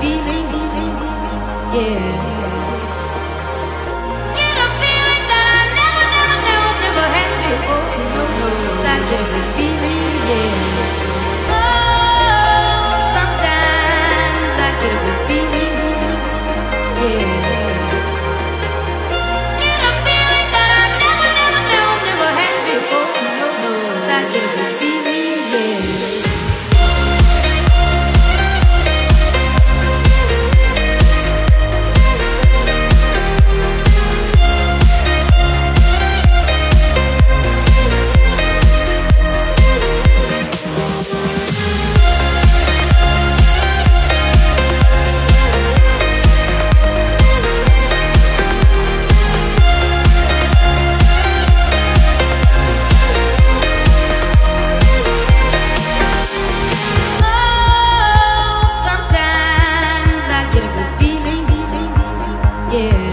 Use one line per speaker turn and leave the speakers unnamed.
feeling, yeah. yeah.